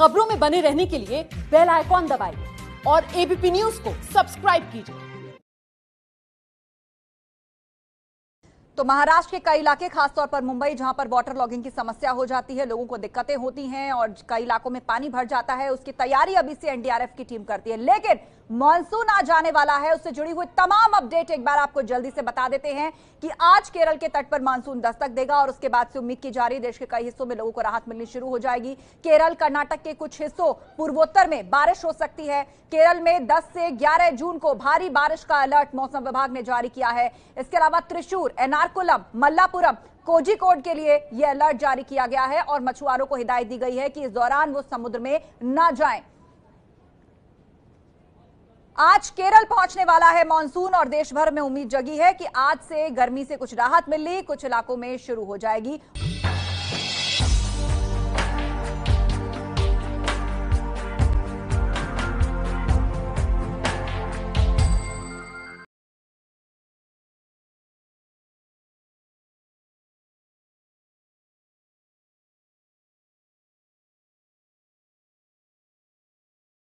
खबरों में बने रहने के लिए बेल आइकॉन दबाइए और एबीपी न्यूज़ को सब्सक्राइब कीजिए। तो महाराष्ट्र के कई इलाके, खासतौर पर मुंबई, जहाँ पर वाटर लॉगिंग की समस्या हो जाती है, लोगों को दिक्कतें होती हैं और कई इलाकों में पानी भर जाता है। उसकी तैयारी अभी से एनडीआरएफ की टीम करती है। लेकिन मानसून आ जाने वाला है। उससे जुड़ी हुई तमाम अपडेट एक बार आपको जल्दी से बता देते हैं कि आज केरल के तट पर मानसून दस्तक देगा और उसके बाद से उम्मीद की जा रही है देश के कई हिस्सों में लोगों को राहत मिलनी शुरू हो जाएगी। केरल, कर्नाटक के कुछ हिस्सों पूर्वोत्तर में बारिश हो सकती है। केरल में 10 से 11 जून को भारी बारिश का अलर्ट मौसम विभाग ने जारी किया है। इसके अलावा त्रिशूर एर्नाकुलम मल्लापुरम, कोझिकोड के लिए यह अलर्ट जारी किया गया है और मछुआरों को हिदायत दी गई है कि इस दौरान वो समुद्र में न जाएँ। आज केरल पहुँचने वाला है मानसून और देश भर में उम्मीद जगी है कि आज से गर्मी से कुछ राहत मिली कुछ इलाकों में शुरू हो जाएगी।